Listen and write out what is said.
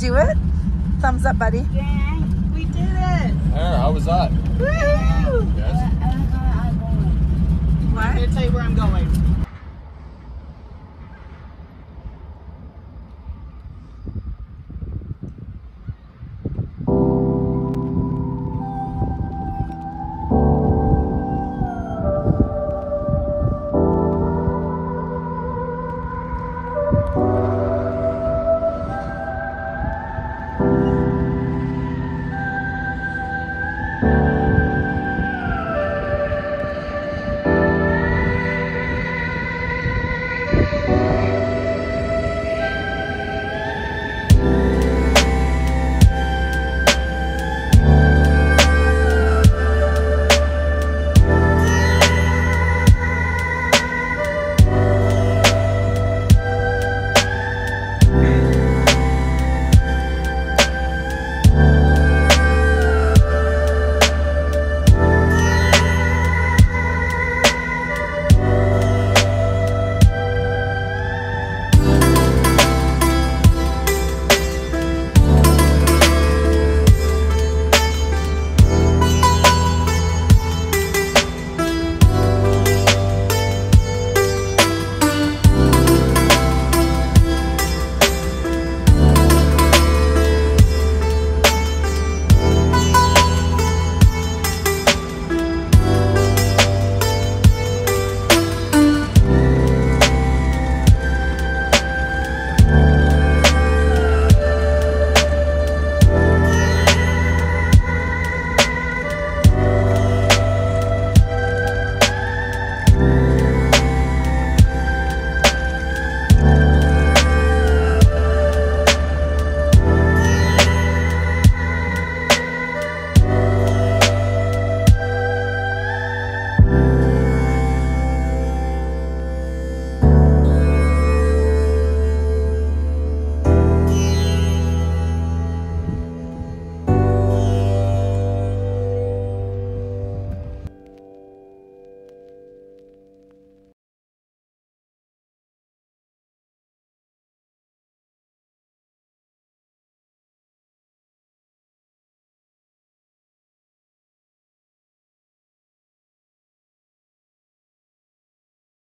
Do it? Thumbs up, buddy. Yeah. We did it. There, how was that? Woo! Yes. What? I'm gonna tell you where I'm going.